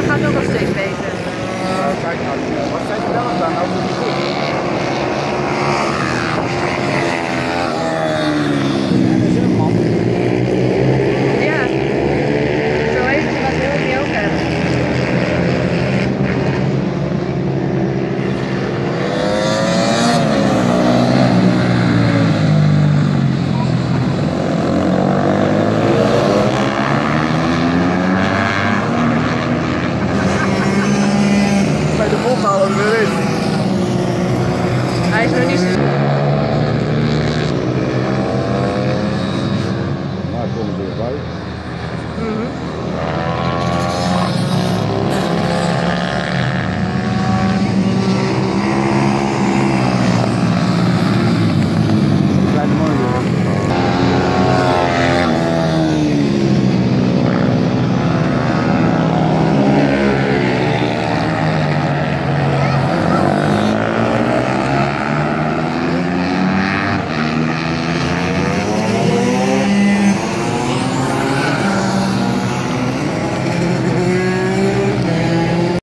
Dat gaat ook al steeds beter. Uh, kijk nou, wat zijn Halen we weer in. Hij is nog niet zo... Maar komen ze erbij. Mhm.